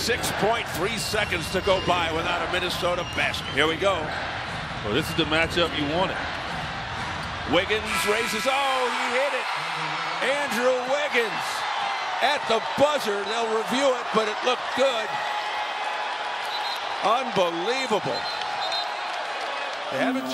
Six point three seconds to go by without a Minnesota basket. Here we go. Well, this is the matchup you wanted. Wiggins raises. Oh, he hit it. Andrew Wiggins at the buzzer. They'll review it, but it looked good. Unbelievable. They haven't.